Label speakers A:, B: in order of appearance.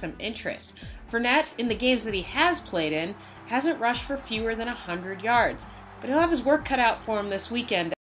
A: some interest. Fournette, in the games that he has played in, hasn't rushed for fewer than 100 yards, but he'll have his work cut out for him this weekend